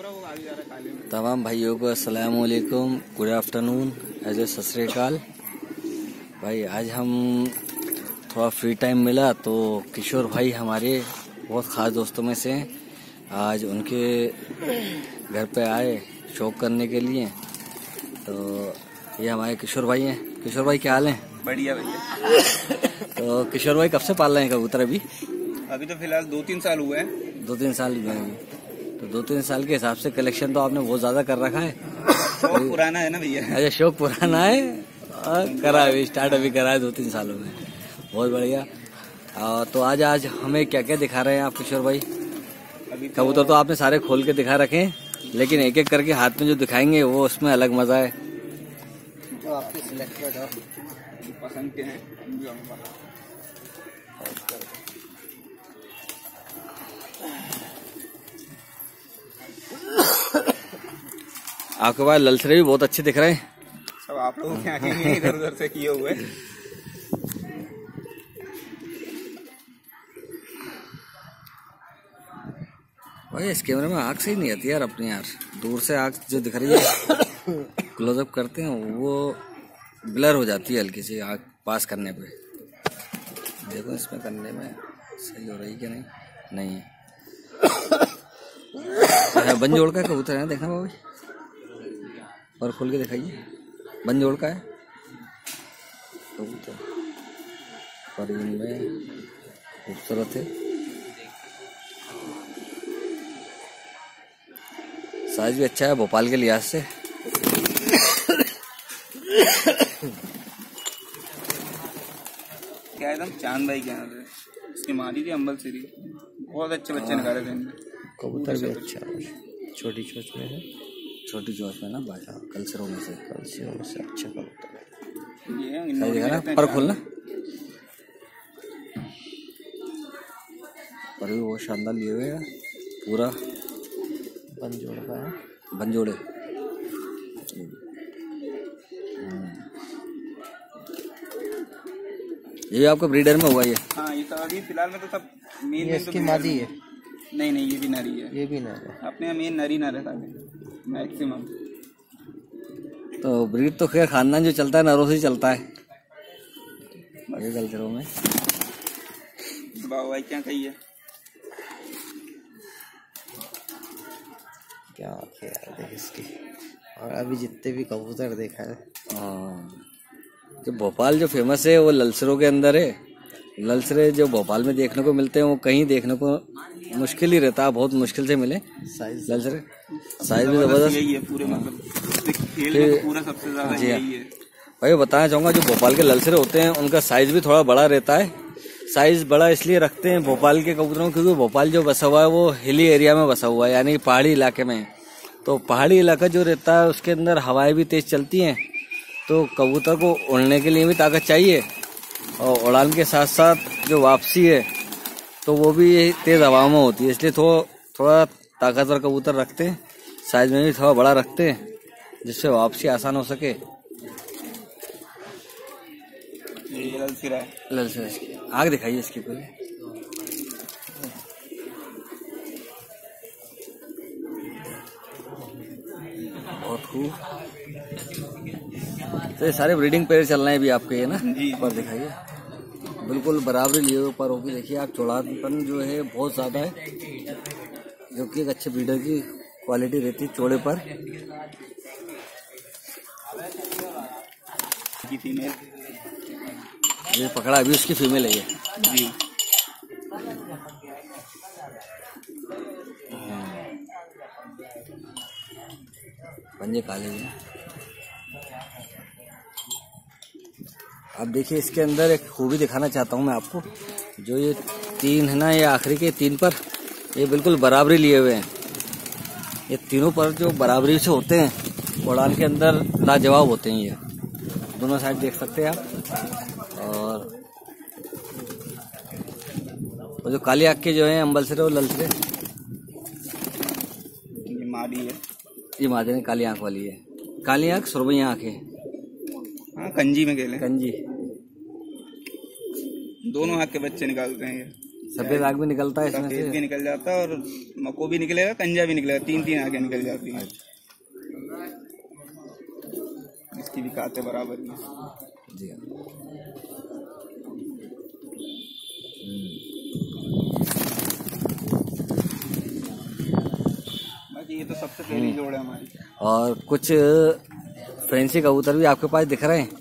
तमाम भाइयों को अस्सलाम वालेकुम। गुड आफ्टरनून एज ए सतरीकाल भाई आज हम थोड़ा फ्री टाइम मिला तो किशोर भाई हमारे बहुत ख़ास दोस्तों में से आज उनके घर पे आए शौक करने के लिए। तो ये हमारे किशोर भाई हैं। किशोर भाई क्या हाल है? बढ़िया भैया। तो किशोर भाई कब से पाल रहे हैं कबूतर अभी? अभी तो फ़िलहाल दो तीन साल हुए हैं। दो तीन साल हुए हैं तो दो तीन साल के हिसाब से कलेक्शन तो आपने बहुत ज़्यादा कर रखा है। बहुत पुराना है ना भैया? अच्छा शौक पुराना है और करा अभी स्टार्ट अभी करा है दो तीन सालों में। बहुत बढ़िया। आ, तो आज आज हमें क्या क्या दिखा रहे हैं आप किशोर भाई? तो कबूतर तो आपने सारे खोल के दिखा रखे हैं लेकिन एक एक करके हाथ में जो दिखाएँगे वो उसमें अलग मज़ा है। तो आपके सिलेक्टेड हो पसंद के हैं आपके पास ललसरे भी बहुत अच्छे दिख रहे हैं। सब आप लोगों के आगे इधर उधर से किए हुए। भाई इस कैमरे में आग सही नहीं आती यार अपनी यार। दूर से आग जो दिख रही है क्लोजअप करते हैं वो ब्लर हो जाती है हल्की सी आग पास करने पे। देखो इसमें करने में सही हो रही है क्या नहीं? नहीं है। बन जोड़ का कबूतर है ना देखना बाबू और खोल के दिखाइए। बन जोड़ का है? कबूतर। पर इनमें खूबसूरत है। साइज़ भी अच्छा है भोपाल के लिहाज से। क्या एकदम चाँद भाई के यहाँ पे। इसकी मारी थी अम्बल सीरी। बहुत अच्छे बच्चे निकाले थे कबूतर भी अच्छा है। छोटी चोच में है। छोटी चोच में ना बाजा कल्चरों में से। कल्चरों में से अच्छा कबूतर है। ना पर खोलना। पर भी वो शानदार लिए हुए हैं पूरा। बन जोड़ का है। बन जोड़े ये भी आपका ब्रीडर में हुआ ये? हाँ ये तो अभी फ़िलहाल में तो सब मेन ये इसकी मादी है। नहीं नहीं ये भी नरी है। ये भी ना है। अपने यहाँ मेन नरी ना रहता मैक्सिमम तो ब्रीड तो खैर खानदान जो चलता है नरों से ही चलता है। ये कल्चरों में। बाबू भाई क्या कहिए क्या यार देख इसकी। और अभी जितने भी कबूतर देखा है। हाँ। जो भोपाल जो फ़ेमस है वो ललसरों के अंदर है। ललसरे जो भोपाल में देखने को मिलते हैं वो कहीं देखने को मुश्किल ही रहता है बहुत मुश्किल से मिले। साइज़ ललसरे साइज़ भी ज़बरदस्त यही है पूरे मतलब खेल पूरा सबसे ज़्यादा जी हाँ। भाई बताना चाहूँगा जो भोपाल के ललसरे होते हैं उनका साइज़ भी थोड़ा बड़ा रहता है। साइज़ बड़ा इसलिए रखते हैं भोपाल के कबूतरों में क्योंकि भोपाल जो बसा हुआ है वो हिली एरिया में बसा हुआ है यानी पहाड़ी इलाके में। तो पहाड़ी इलाका जो रहता है उसके अंदर हवाएँ भी तेज चलती हैं तो कबूतर को उड़ने के लिए भी ताकत चाहिए। और उड़ान के साथ साथ जो वापसी है तो वो भी तेज हवाओं में होती है इसलिए थोड़ा थोड़ा ताकतवर कबूतर रखते हैं साइज़ में भी थोड़ा बड़ा रखते हैं जिससे वापसी आसान हो सके। आग दिखाइए इसकी पहले। बहुत खूब तो ये सारे ब्रीडिंग पेयर चल रहे हैं अभी आपके ये ना। पर दिखाइए। बिल्कुल बराबरी लिए हुए पर होगी। देखिए आप चौड़ापन जो है बहुत ज़्यादा है जो कि एक अच्छे ब्रीडर की क्वालिटी रहती है चौड़े पर। ये पकड़ा अभी उसकी फीमेल है ये। जी। पंजे काले हैं। अब देखिए इसके अंदर एक खूबी दिखाना चाहता हूँ मैं आपको। जो ये तीन है ना ये आखिरी के तीन पर ये बिल्कुल बराबरी लिए हुए हैं। ये तीनों पर जो बराबरी से होते हैं उड़ान के अंदर लाजवाब होते हैं ये। दोनों साइड देख सकते हैं आप। और वो जो काली आँख के जो है अम्बल से वो लल से ये मादी है। ये मादने काली आँख वाली है। काली आँख सुरमई आँख है। हाँ कंजी में खेले कंजी। दोनों हाथ के बच्चे निकालते हैं ये। सफ़ेद आग भी निकलता है इसमें सफ़ेद भी निकल जाता है और मको भी निकलेगा कंजा भी निकलेगा तीन तीन आगे निकल जाती है। इसकी भी काते बराबर ही। जी हाँ। बाकी ये तो सबसे पहली जोड़ है हमारी। और कुछ फैंसी कबूतर भी आपके पास दिख रहे हैं?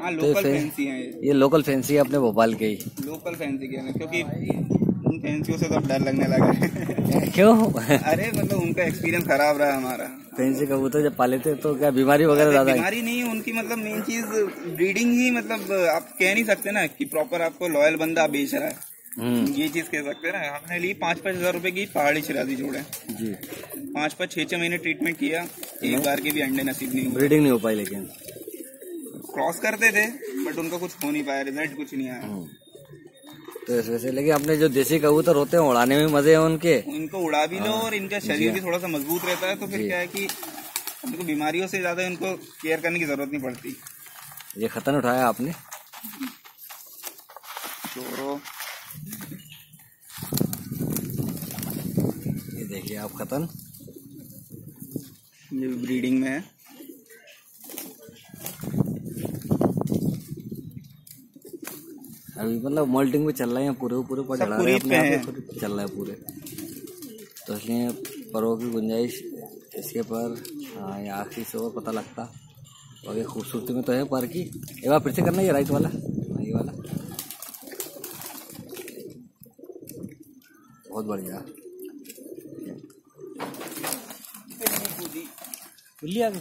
हाँ लोकल फिर- फैंसी है ये। ये लोकल फैंसी है अपने भोपाल के ही। लोकल फैंसी के हैं क्योंकि उन फैंसियों से तो डर लगने लगा है। क्यों? अरे मतलब उनका एक्सपीरियंस खराब रहा हमारा। फैंसी कबूतर जब पाले थे तो क्या बीमारी वगैरह ज़्यादा बीमारी नहीं उनकी मतलब मेन चीज़ ब्रीडिंग ही मतलब आप कह नहीं सकते ना कि प्रॉपर आपको लॉयल बंदा बेच रहा है। हम्म। ये चीज़ कह सकते हैं ना। हमने ली पाँच पाँच हज़ार रूपए की पहाड़ी शिराजी जोड़े जी। पाँच पाँच छह छह महीने ट्रीटमेंट किया एक बार के भी अंडे नसीब नहीं ब्रीडिंग नहीं हो पाई लेकिन। क्रॉस करते थे बट उनका कुछ हो नहीं पाया रिज़ल्ट कुछ नहीं आया। हम्म। तो इस वजह से लेकिन अपने जो देसी कबूतर होते हैं उड़ाने में मज़े हैं उनके। इनको उड़ा भी लो और इनका शरीर भी थोड़ा सा मज़बूत रहता है तो फिर क्या है कि उनको बीमारियों से ज़्यादा इनको केयर करने की ज़रूरत नहीं पड़ती। ये खतन उठाया आपने? ये देखिए आप खतन। ये ब्रीडिंग में है। अभी मतलब मोल्टिंग में चल रहे हैं पूरे पूरे पर चढ़ा रहे हैं अपने पे आप चल रहा है पूरे। तो इसलिए परों की गुंजाइश इसके पर हाँ ये आखिरी से और पता लगता। और ये खूबसूरती में तो है पर की। एक बार फिर से करना ये राइट वाला। हाँ, ये वाला। बहुत बढ़िया। बिल्ली आ गई।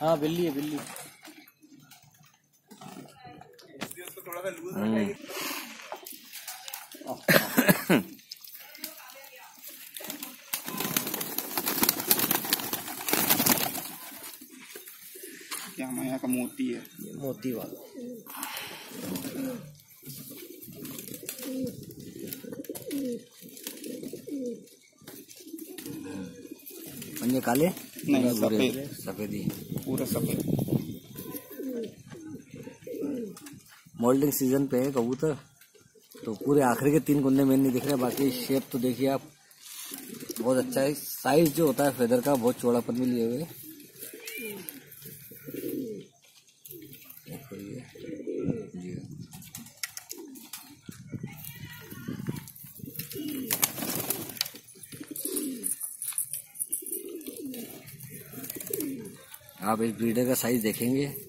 हाँ बिल्ली है बिल्ली थोड़ा सा लूज हम्म। क्या हमारे यहाँ का मोती है? ये मोती वाला। पंजे काले? नहीं, सफ़ेद। सफेदी। पूरा सफ़ेद। मोल्डिंग सीज़न पे है कबूतर। तो पूरे आखिरी के तीन कुंदे मेन नहीं दिख रहे, बाकी शेप तो देखिए आप। बहुत अच्छा है। साइज़ जो होता है फेदर का, बहुत चौड़ापन भी लिए हुए आप इस ब्रीडर का साइज़ देखेंगे।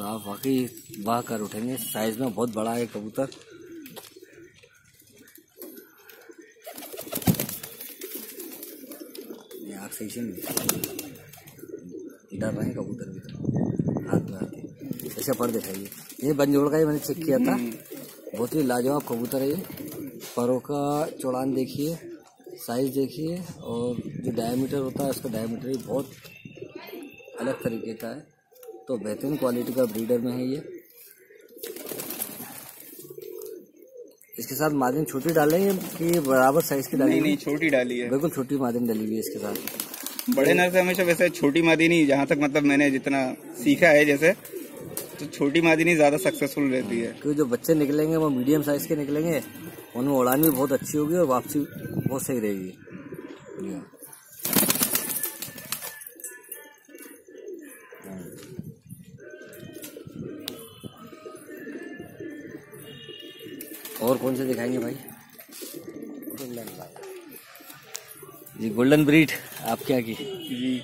तो आप वाकई वाह कर उठेंगे। साइज़ में बहुत बड़ा है कबूतर। सही से डर रहे कबूतर भी तो हाथ में आते ऐसे पर दिखाइए। ये बंजोड़ का ही मैंने चेक किया था। बहुत ही लाजवाब कबूतर है ये। परों का चौड़ान देखिए साइज़ देखिए और जो डायमीटर होता है उसका डायमीटर भी बहुत अलग तरीके का है। तो बेहतरीन क्वालिटी का ब्रीडर में है ये। इसके साथ मार्जिन छोटी डालेंगे कि बराबर साइज़ की नहीं नहीं छोटी डाली है। बिल्कुल छोटी मार्जिन डली हुई है इसके साथ। बड़े नर से हमेशा वैसे छोटी मादिनी जहाँ तक मतलब मैंने जितना सीखा है जैसे तो छोटी मादिनी ज़्यादा सक्सेसफुल रहती है। क्योंकि जो बच्चे निकलेंगे वो मीडियम साइज़ के निकलेंगे उनमें उड़ान भी बहुत अच्छी होगी और वापसी बहुत सही रहेगी। और कौन से दिखाएँगे भाई? जी गोल्डन ब्रीड आप क्या की? जी।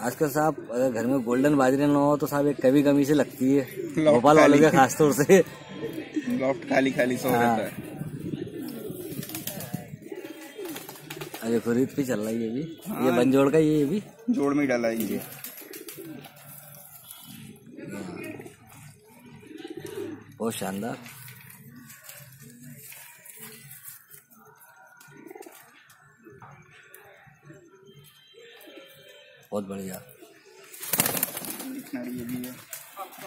आजकल साहब अगर घर में गोल्डन बाजरे ना हो तो साहब एक कभी कमी से लगती है। भोपाल वालों। के खासतौर से। लॉफ्ट खाली खाली सो हाँ। रहता है। अरे खरीद पे चल रहा है ये भी। हाँ। ये बंजोड़ का ये भी? जोड़ में डाला है ये। बहुत शानदार बहुत बढ़िया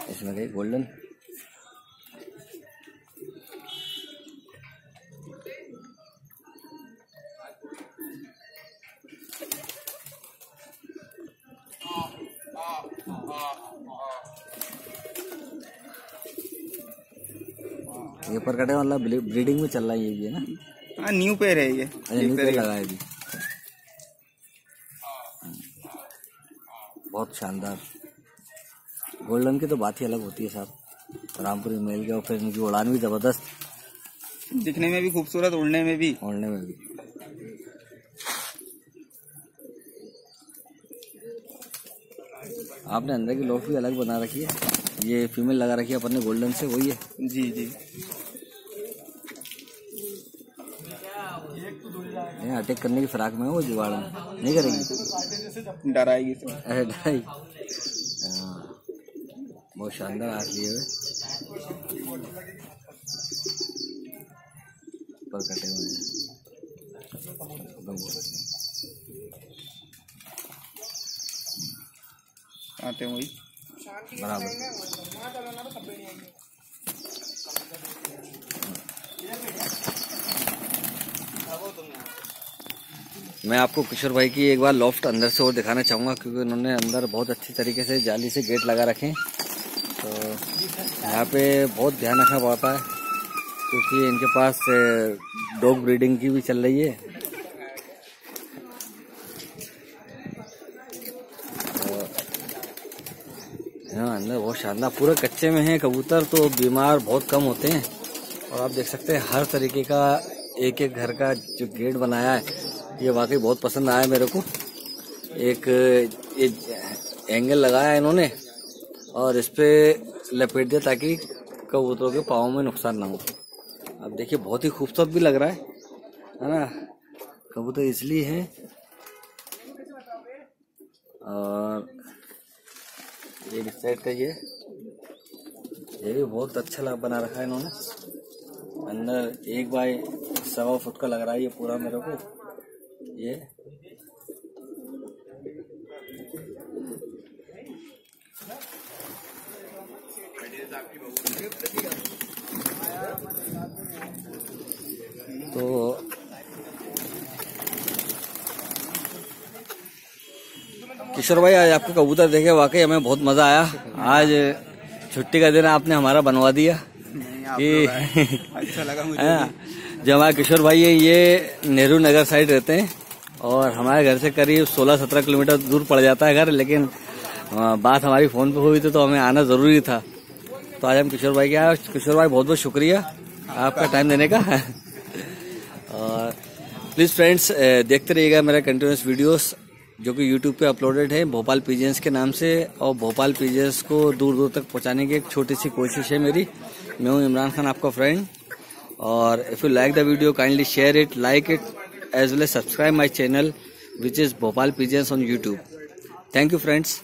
इसमें गई गोल्डन ये परकटे वाला ब्रीडिंग में चल रहा है ये भी है ना? हाँ न्यू पेयर है ये। अच्छा न्यू पे लगा है। अभी। बहुत शानदार। गोल्डन की तो बात ही अलग होती है साहब। रामपुरी मेल के और फिर इनकी उड़ान भी ज़बरदस्त। दिखने में भी खूबसूरत उड़ने में भी। उड़ने में भी। आपने अंदर की लोफ भी अलग बना रखी है। ये फीमेल लगा रखी है अपन ने गोल्डन से वही है। जी जी। अटैक करने की फिराक में वो जुगाड़ में। नहीं करेगी। डराएगी अरे ढाई हाँ, बहुत शानदार आँख लिए हुए। पर कटे हुए हैं। आते हैं वही। बराबर। मैं आपको किशोर भाई की एक बार लॉफ्ट अंदर से और दिखाना चाहूँगा, क्योंकि उन्होंने अंदर बहुत अच्छी तरीके से जाली से गेट लगा रखे हैं। तो यहाँ पे बहुत ध्यान रखना पड़ता है, क्योंकि इनके पास डॉग ब्रीडिंग की भी चल रही है। हाँ अंदर बहुत शानदार, पूरे कच्चे में है कबूतर तो बीमार बहुत कम होते हैं। और आप देख सकते हैं, हर तरीके का एक एक घर का जो गेट बनाया है ये वाकई बहुत पसंद आया मेरे को। एक एंगल लगाया इन्होंने और इस पर लपेट दिया ताकि कबूतरों के पाँव में नुकसान ना हो। अब देखिए, बहुत ही खूबसूरत भी लग रहा है है ना? कबूतर इसलिए है और ये साइड का ये ये भी बहुत अच्छा लग, बना रखा है इन्होंने। अंदर एक बाय सवा फुट का लग रहा है ये पूरा मेरे को। ये तो किशोर भाई आज आपके कबूतर देखे वाकई हमें बहुत मज़ा आया। आज छुट्टी का दिन आपने हमारा बनवा दिया। कि अच्छा लगा मुझे हाँ, जो हमारे किशोर भाई है ये नेहरू नगर साइड रहते हैं। और हमारे घर से करीब 16-17 किलोमीटर दूर पड़ जाता है घर, लेकिन बात हमारी फ़ोन पे हुई थी तो हमें आना ज़रूरी था। तो आज हम किशोर भाई के आए। किशोर भाई बहुत बहुत शुक्रिया आपका टाइम देने का। और प्लीज़ फ्रेंड्स देखते रहिएगा मेरा कंटिन्यूस वीडियोस जो कि यूट्यूब पे अपलोडेड है, भोपाल पीजेंस के नाम से। और भोपाल पीजेंस को दूर दूर तक पहुँचाने की एक छोटी सी कोशिश है मेरी। मैं हूँ इमरान खान, आपका फ्रेंड और if you like the video kindly share it like it as well as subscribe my channel which is Bhopal Pigeons on YouTube. Thank you friends.